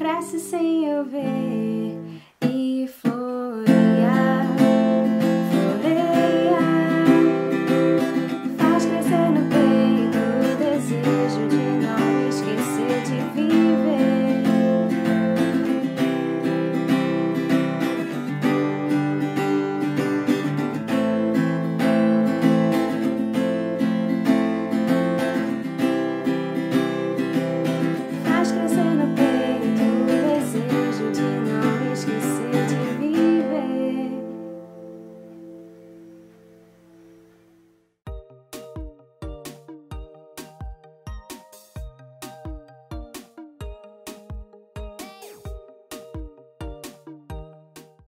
cresce sem eu ver.